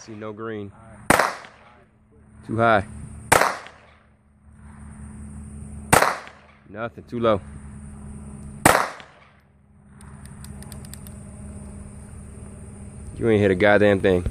See no green. Too high. Nothing. Too low. You ain't hit a goddamn thing.